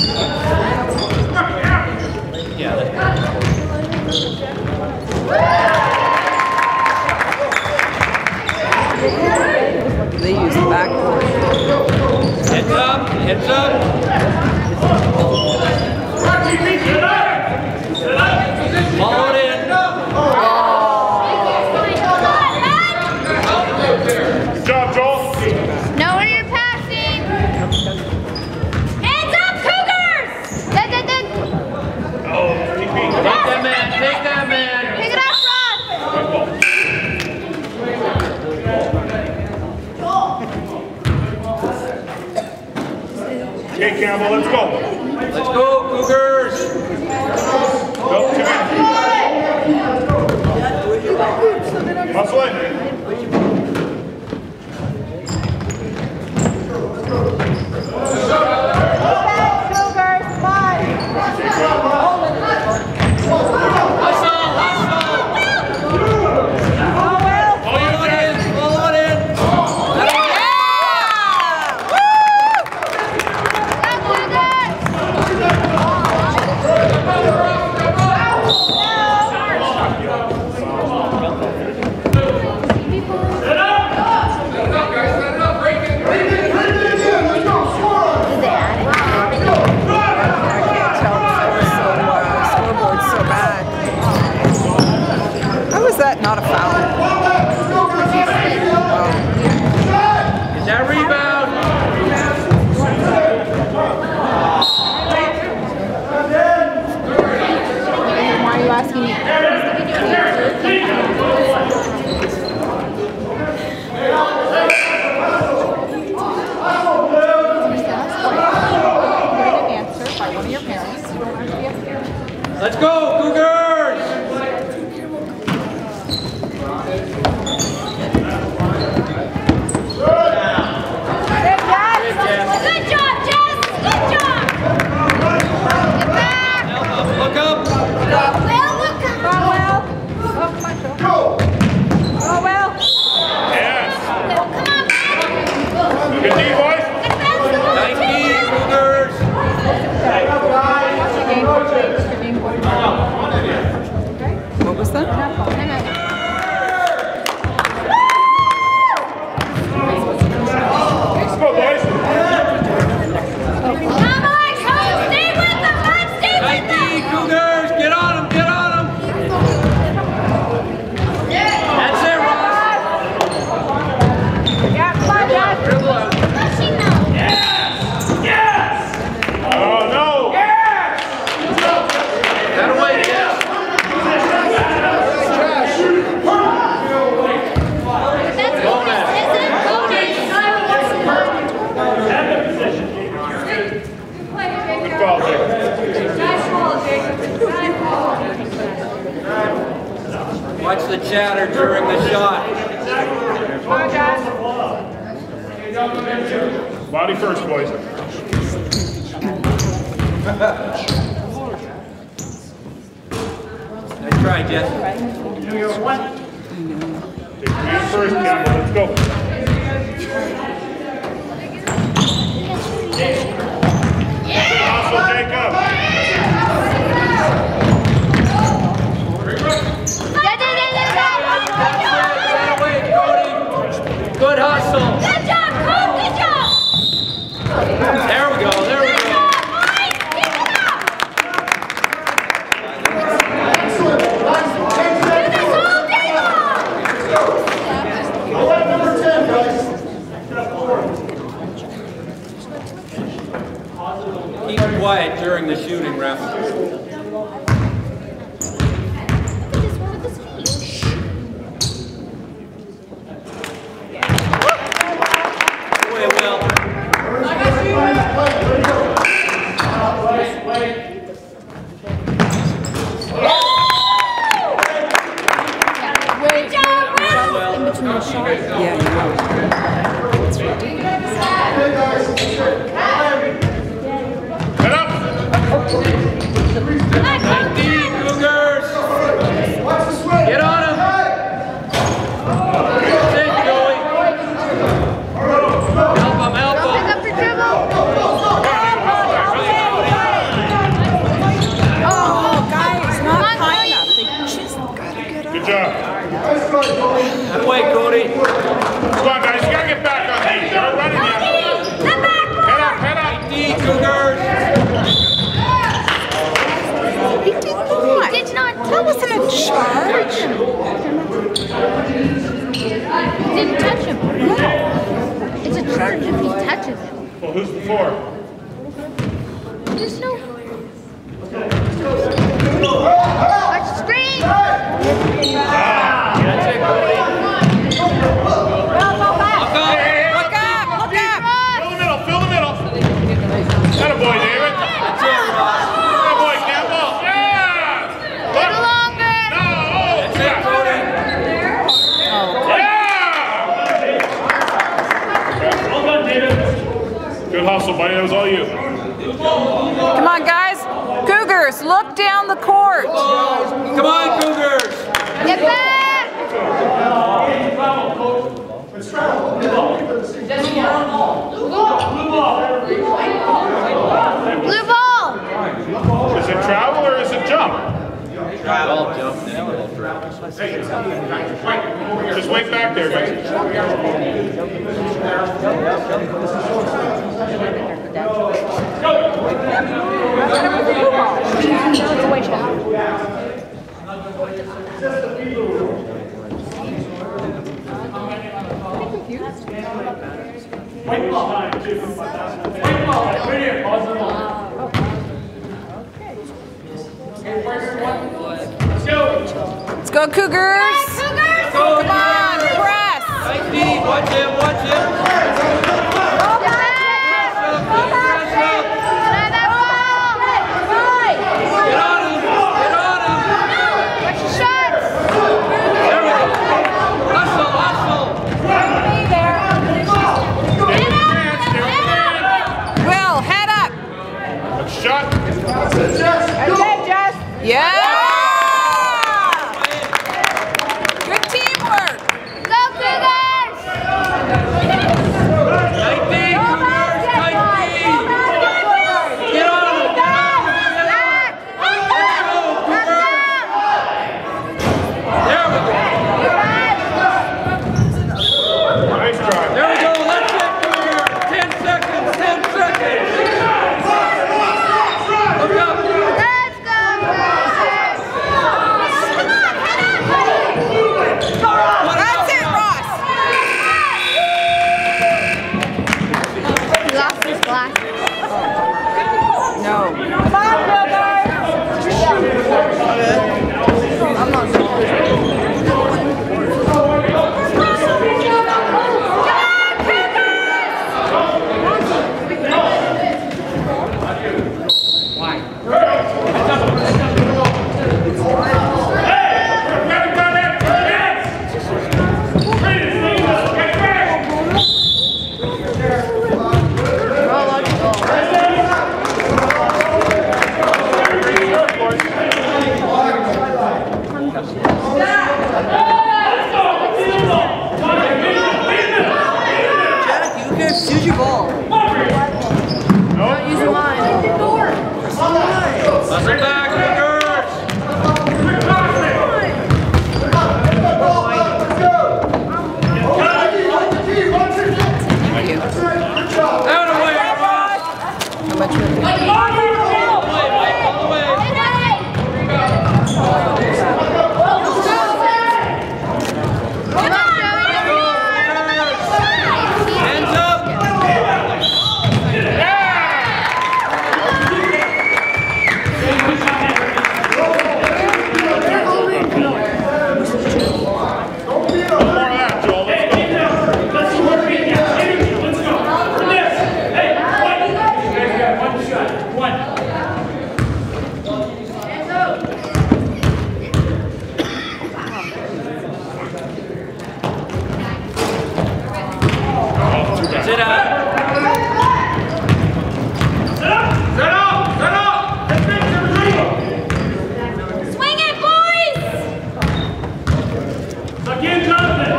They use the back. Heads up, heads up. Campbell. Let's go. Let's go, Cougar. not a foul. no. Body first, boys. nice try, Jeff. Take your first, Campbell. Let's go. Yeah, Yeah. Good hustle, buddy. That was all you. Come on, guys. Cougars, look down the court. Come on, Cougars. Get back. Blue ball. Is it travel or is it jump? Travel, jump. Just wait back there, guys. Let's go, Cougars. Cougars. Go, Come on, press. Right, D. Watch him, watch him. You can use your ball. Using mine. Hustle back, Thank you. Out of way, How much